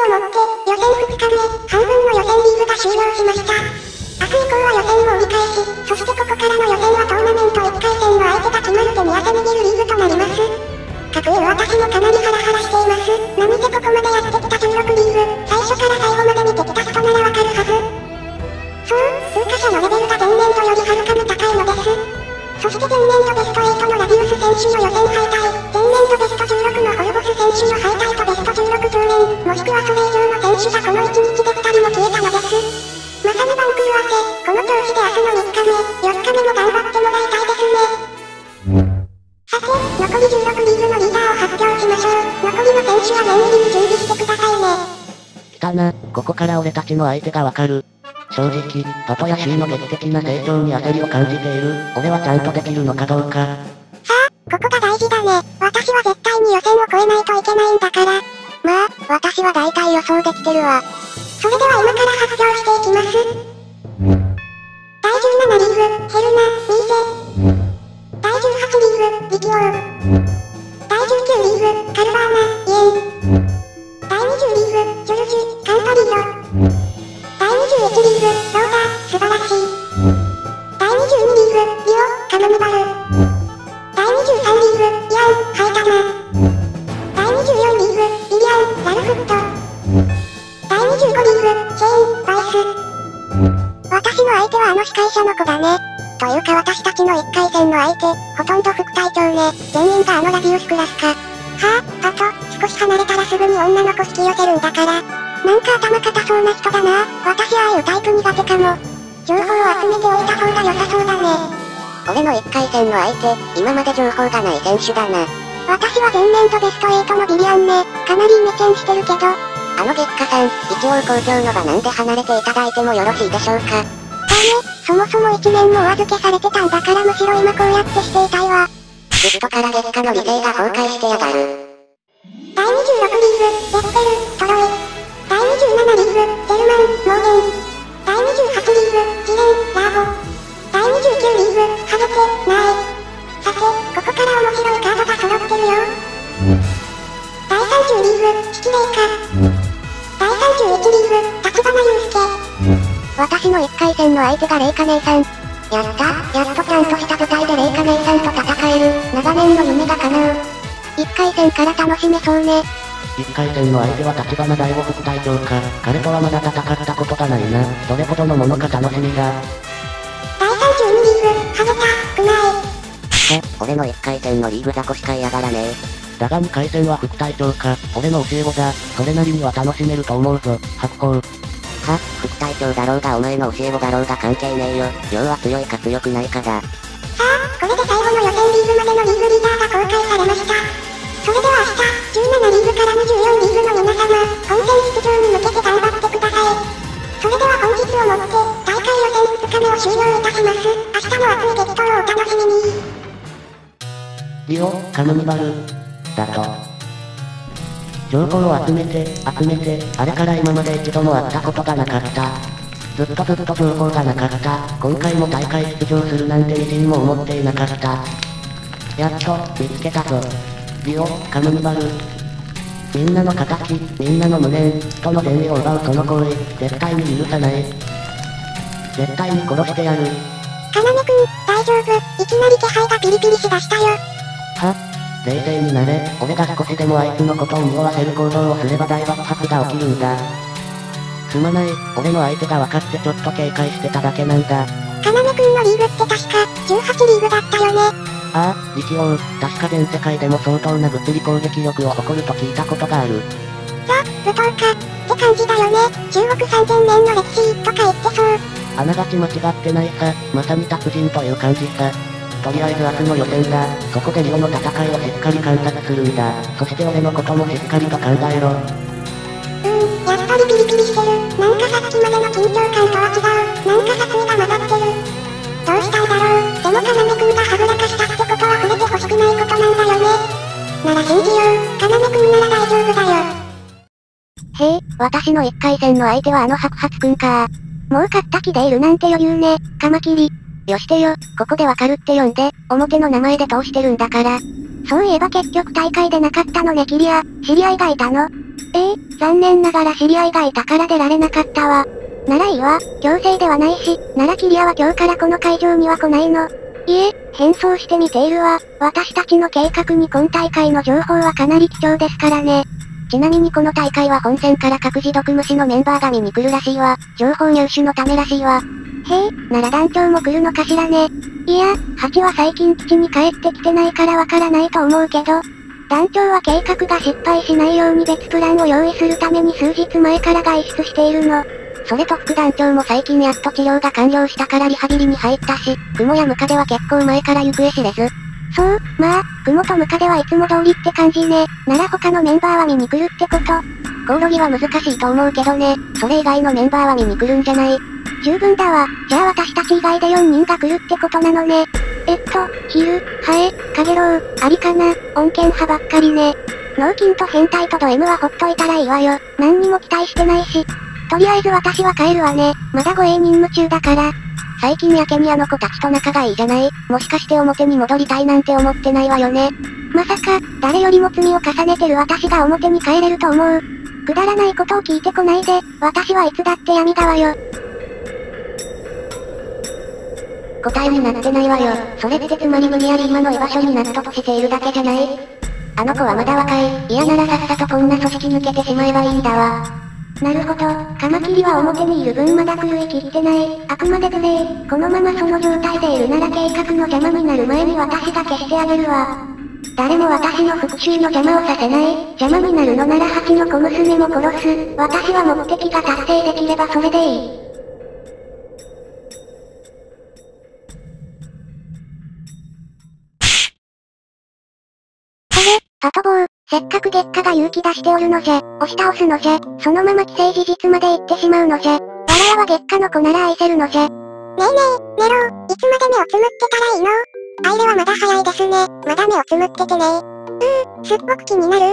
をもって、予選2日目、半分の予選リーグが終了しました。明日以降は予選を折り返し、そしてここからの予選はトーナメント1回戦の相手が決まる当に汗握るリーグとなります。各という私もかなりハラハラしています。何でここまでやってきた16リーグ、最初から最後まで見てきた人ならわかるはず。そう、数箇所のレベルが前年度よりはるかに高いのです。そして前年度ベスト8のラビウス選手の予選敗退。もしくはそれ以上の選手がこの1日で2人も消えたのです。まさに番狂わせ、この調子で明日の3日目、4日目も頑張ってもらいたいですね。さて、残り16リーグのリーダーを発表しましょう。残りの選手は念入りに準備してくださいね。来たな、ここから俺たちの相手がわかる。正直、パトやシの劇的な成長に焦りを感じている。俺はちゃんとできるのかどうか。さあ、ここが大事だね。私は絶対に予選を超えないといけないんだから。まあ、私は大体予想できてるわ。それでは今から発表していきます。第17リーグ、ヘルナ、ニーゼ。第18リーグ、リキオ。第19リーグ、カルバーナ、イエン。第20リーグ、ジョルジュ、カンパリーロ。相手はあの司会者の子だね。というか私たちの1回戦の相手、ほとんど副隊長ね。全員があのラディウスクラスか。はぁ、あ、と、少し離れたらすぐに女の子引き寄せるんだから。なんか頭固そうな人だな。私ああいうタイプ苦手かも。情報を集めておいた方が良さそうだね。俺の1回戦の相手、今まで情報がない選手だな。私は前年度ベスト8のビリアンね。かなりイメチェンしてるけど、あの月下さん、一応校長の場なんで離れていただいてもよろしいでしょうか。そもそも1年もお預けされてたんだからむしろ今こうやってしていたいわ。シフトから月下の理性が崩壊してやがる。第26リーグ、レッテル、トロイ。第27リーグ、ジェルマン、モーゲン。第28リーグ、ジレン、ラーボ。第29リーグ、ハゲテ、ナエ。さて、ここから面白いカードが揃ってるよ。第30リーグ、引きレイカ。第31リーグ。私の1回戦の相手がレイカ姉さん。やったやっとちゃんとした舞台でレイカ姉さんと戦える。長年の夢が叶う。1回戦から楽しめそうね。1回戦の相手は立花大悟副隊長か。彼とはまだ戦ったことがないな。どれほどのものか楽しみだ。第32リーグ、ハゲタ、クマイ。え、俺の1回戦のリーグ雑魚しか嫌がらねえ。だが2回戦は副隊長か、俺の教え子だ、それなりには楽しめると思うぞ、白鵬。は、副隊長だろうがお前の教え子だろうが関係ねえよ。要は強いか強くないかだ。さあ、これで最後の予選リーグまでのリーグリーダーが公開されました。それでは明日、17リーグから24リーグの皆様、本戦出場に向けて頑張ってください。それでは本日をもって、大会予選2日目を終了いたします。明日の熱い激闘をお楽しみに。リオ、カムミバル。だと。情報を集めて、集めて、あれから今まで一度も会ったことがなかった。ずっとずっと情報がなかった。今回も大会出場するなんて一陣も思っていなかった。やっと、見つけたぞ。リオ、カムニバル。みんなの形、みんなの無念、人の善意を奪うその行為、絶対に許さない。絶対に殺してやる。かなめくん、大丈夫。いきなり気配がピリピリしだしたよ。は？冷静になれ、俺が少しでもあいつのことを匂わせる行動をすれば大爆発が起きるんだ。すまない、俺の相手が分かってちょっと警戒してただけなんだ。かなめくんのリーグって確か、18リーグだったよね。ああ、力王、確か全世界でも相当な物理攻撃力を誇ると聞いたことがある。そう、武闘家、って感じだよね。中国3000年の歴史、とか言ってそう。あながち間違ってないさ、まさに達人という感じさ。とりあえず明日の予選だ。そこでリオの戦いをしっかり観察するんだ。そして俺のこともしっかりと考えろ。うん、やっぱりピリピリしてる。なんかさっきまでの緊張感とは違う。なんか殺意が混ざってる。どうしたんだろう。でもかなめくんがはぐらかしたってことは触れてほしくないことなんだよね。なら信じよう。かなめくんなら大丈夫だよ。へえ、私の1回戦の相手はあの白髪くんかもう勝った気でいるなんて余裕ね。カマキリ。よしてよ、ここでわかるって呼んで、表の名前で通してるんだから。そういえば結局大会でなかったのねキリア、知り合いがいたのええー、残念ながら知り合いがいたから出られなかったわ。ならいいわ、強制ではないし、ならキリアは今日からこの会場には来ないの。いえ、変装してみているわ。私たちの計画に今大会の情報はかなり貴重ですからね。ちなみにこの大会は本戦から各自毒虫のメンバーが見に来るらしいわ。情報入手のためらしいわ。へえ、なら団長も来るのかしらね。いや、ハチは最近基地に帰ってきてないからわからないと思うけど、団長は計画が失敗しないように別プランを用意するために数日前から外出しているの。それと副団長も最近やっと治療が完了したからリハビリに入ったし、雲やムカデは結構前から行方知れず。そう、まあ、雲とムカデはいつも通りって感じね。なら他のメンバーは見に来るってことコオロギは難しいと思うけどね。それ以外のメンバーは見に来るんじゃない十分だわ。じゃあ私たち以外で4人が来るってことなのね。えっと、ヒル、ハエ、カゲロウ、アリかな、恩恵派ばっかりね。脳筋と変態とド M はほっといたらいいわよ。何にも期待してないし、とりあえず私は帰るわね。まだ護衛任務中だから。最近やけにあの子たちと仲がいいじゃない？もしかして表に戻りたいなんて思ってないわよね。まさか、誰よりも罪を重ねてる私が表に帰れると思う？くだらないことを聞いてこないで、私はいつだって闇だわよ。答えになってないわよ。それってつまり無理やり今の居場所に納得しているだけじゃない？あの子はまだ若い。嫌ならさっさとこんな組織抜けてしまえばいいんだわ。なるほど、カマキリは表にいる分まだ狂い切ってない。あくまでグレー。このままその状態でいるなら計画の邪魔になる前に私が消してあげるわ。誰も私の復讐の邪魔をさせない。邪魔になるのなら蜂の小娘も殺す。私は目的が達成できればそれでいい。せっかく月下が勇気出しておるのじゃ、押し倒すのじゃ、そのまま既成事実まで行ってしまうのじゃ。わらわは月下の子なら愛せるのじゃ。ねえねえ、メロいつまで目をつむってたらいいの？アイレはまだ早いですね。まだ目をつむっててねうー、すっごく気になる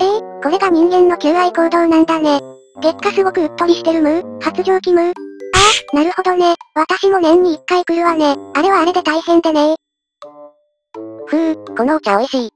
ええー、これが人間の求愛行動なんだね。月下すごくうっとりしてるムー発情期ムーああ、なるほどね。私も年に一回来るわね。あれはあれで大変でねふう、このお茶美味しい。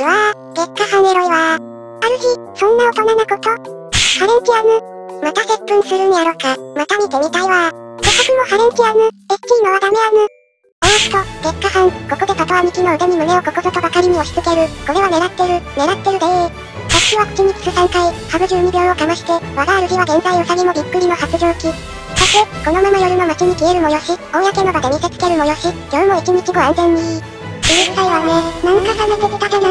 うわぁ、結果はねろいわ主、そんな大人なことハレンチアヌ。また接吻するんやろか。また見てみたいわせっかくもハレンチアヌ。エッチーのはダメアヌ。おーっと、月下班、ここでパト兄貴の腕に胸をここぞとばかりに押し付ける。これは狙ってる、狙ってるでー。さっきは口にキス3回、ハブ12秒をかまして、我が主は現在ウサギもびっくりの発情期。さて、このまま夜の街に消えるもよし、公の場で見せつけるもよし、今日も一日ご安全にうるさいわね。なんか冷めてきたじゃない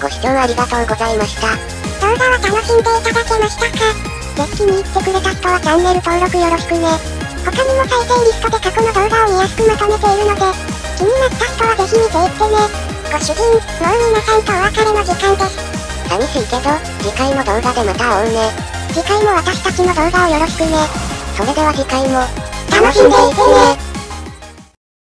ご視聴ありがとうございました。動画は楽しんでいただけましたか？気に入ってくれた人はチャンネル登録よろしくね。他にも再生リストで過去の動画を見やすくまとめているので、気になった人はぜひ見ていってね。ご主人、もう皆さんとお別れの時間です。寂しいけど、次回の動画でまた会おうね。次回も私たちの動画をよろしくね。それでは次回も、楽しんでいってね